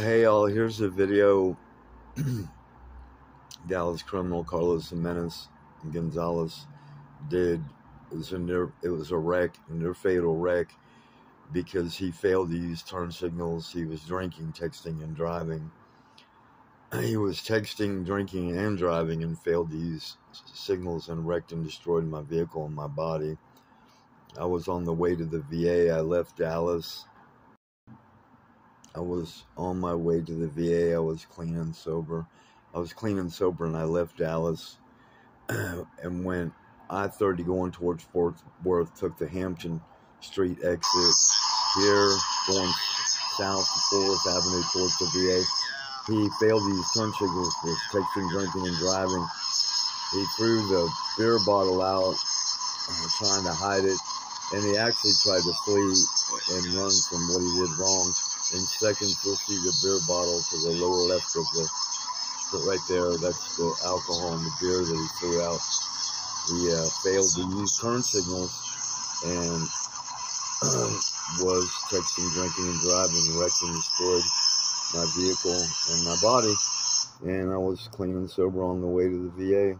Hey, all, here's a video. Dallas criminal Carlos Jimenez Gonzalez did. It was a near, it was a wreck, a near fatal wreck, because he failed to use turn signals. He was drinking, texting, and driving. He was texting, drinking, and driving, and failed to use signals and wrecked and destroyed my vehicle and my body. I was on the way to the VA. I left Dallas I was on my way to the VA. I was clean and sober. I was clean and sober, and I left Dallas and went I 30 going towards Fort Worth. Took the Hampton Street exit here, going south to Forest Avenue towards the VA. He failed to use turn signals, was texting, drinking, and driving. He threw the beer bottle out, uh, trying to hide it, and he actually tried to flee and run from what he did wrong in seconds, you'll see the beer bottle to the lower left of the, right there, that's the alcohol and the beer that he threw out. He uh, failed to use turn signals and was texting, drinking, and driving, wrecked and destroyed my vehicle and my body. And I was clean and sober on the way to the VA.